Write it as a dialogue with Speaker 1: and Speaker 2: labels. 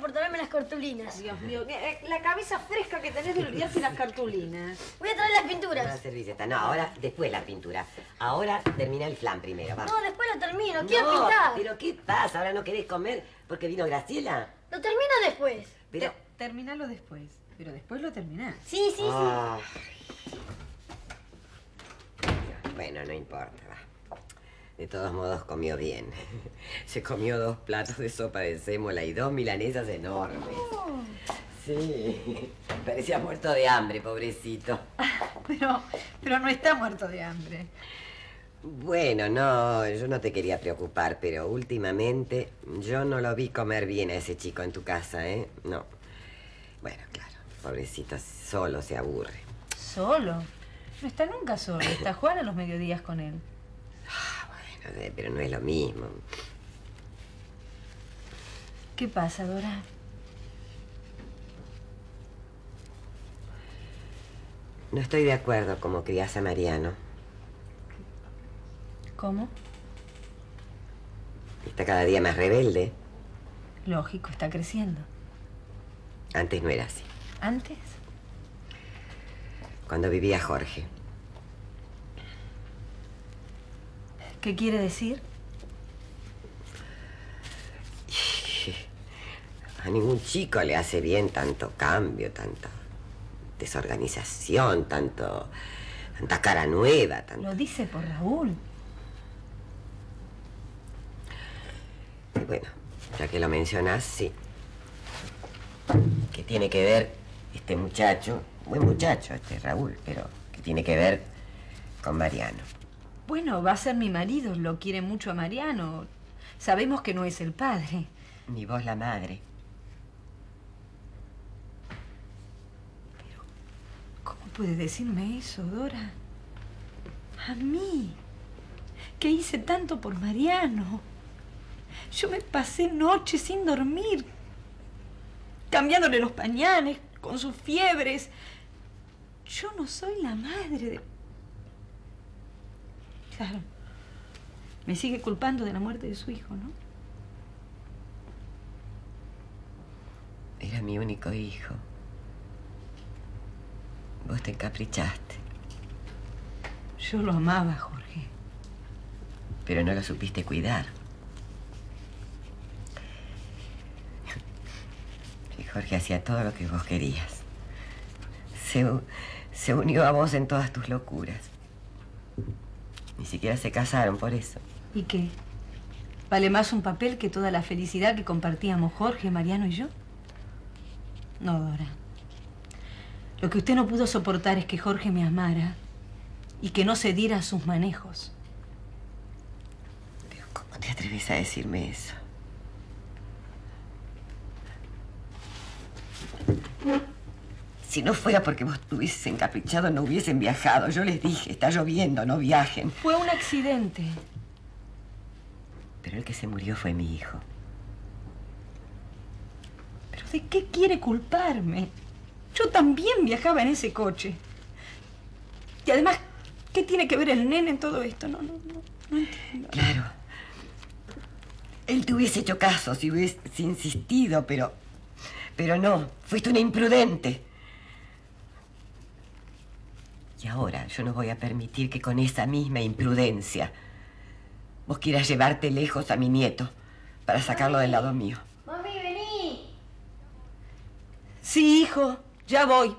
Speaker 1: por traerme las cartulinas.
Speaker 2: Dios mío, eh, la cabeza fresca que tenés de olvidarse las cartulinas.
Speaker 1: Voy a traer las pinturas.
Speaker 3: servilleta. No, ahora, después la pintura. Ahora termina el flan primero, vamos.
Speaker 1: No, después lo termino. Quiero
Speaker 3: No,
Speaker 1: pintar.
Speaker 3: pero ¿qué pasa? ¿Ahora no querés comer porque vino Graciela?
Speaker 1: Lo termino después.
Speaker 3: Pero...
Speaker 2: Te- terminalo después. Pero después lo terminás.
Speaker 1: Sí, sí, sí.
Speaker 3: Bueno, no importa, va. De todos modos comió bien. Se comió dos platos de sopa de sémola y dos milanesas enormes. Sí. Parecía muerto de hambre, pobrecito.
Speaker 2: Pero, pero no está muerto de hambre.
Speaker 3: Bueno, no, yo no te quería preocupar, pero últimamente yo no lo vi comer bien a ese chico en tu casa, ¿eh? No. Bueno, claro, pobrecito, solo se aburre.
Speaker 2: Solo. No está nunca solo. Está Juan a los mediodías con él.
Speaker 3: Eh, pero no es lo mismo.
Speaker 2: ¿Qué pasa, Dora?
Speaker 3: No estoy de acuerdo como crías a Mariano.
Speaker 2: ¿Cómo?
Speaker 3: Está cada día más rebelde.
Speaker 2: Lógico, está creciendo.
Speaker 3: Antes no era así.
Speaker 2: ¿Antes?
Speaker 3: Cuando vivía Jorge.
Speaker 2: ¿Qué quiere decir?
Speaker 3: A ningún chico le hace bien tanto cambio, tanta desorganización, tanto, tanta cara nueva, tanto...
Speaker 2: Lo dice por Raúl.
Speaker 3: Y bueno, ya que lo mencionas, sí. ¿Qué tiene que ver este muchacho? Buen muchacho este Raúl, pero ¿qué tiene que ver con Mariano?
Speaker 2: Bueno, va a ser mi marido. Lo quiere mucho a Mariano. Sabemos que no es el padre.
Speaker 3: Ni vos la madre.
Speaker 2: ¿Cómo puede decirme eso, Dora? A mí, que hice tanto por Mariano. Yo me pasé noches sin dormir, cambiándole los pañales, con sus fiebres. Yo no soy la madre de... Claro, me sigue culpando de la muerte de su hijo, ¿no?
Speaker 3: Era mi único hijo. Vos te encaprichaste,
Speaker 2: Yo lo amaba, Jorge.
Speaker 3: pero no lo supiste cuidar. Y Jorge hacía todo lo que vos querías. Se, se unió a vos en todas tus locuras. Ni siquiera se casaron por eso.
Speaker 2: ¿Y qué? ¿Vale más un papel que toda la felicidad que compartíamos Jorge, Mariano y yo? No, Dora. Lo que usted no pudo soportar es que Jorge me amara y que no cediera a sus manejos.
Speaker 3: ¿Cómo te atreves a decirme eso? Si no fuera porque vos estuvieses encaprichado, no hubiesen viajado. Yo les dije, está lloviendo, no viajen.
Speaker 2: Fue un accidente.
Speaker 3: Pero el que se murió fue mi hijo.
Speaker 2: ¿Pero de qué quiere culparme? Yo también viajaba en ese coche. Y además, ¿qué tiene que ver el nene en todo esto? No, no, no, no entiendo.
Speaker 3: Claro. Él te hubiese hecho caso si hubiese insistido, pero. Pero no, fuiste una imprudente. Y ahora yo no voy a permitir que con esa misma imprudencia vos quieras llevarte lejos a mi nieto para sacarlo del lado mío.
Speaker 1: Mami, vení.
Speaker 2: Sí, hijo, ya voy.